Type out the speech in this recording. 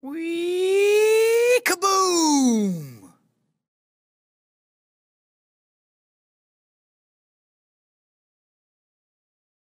Wee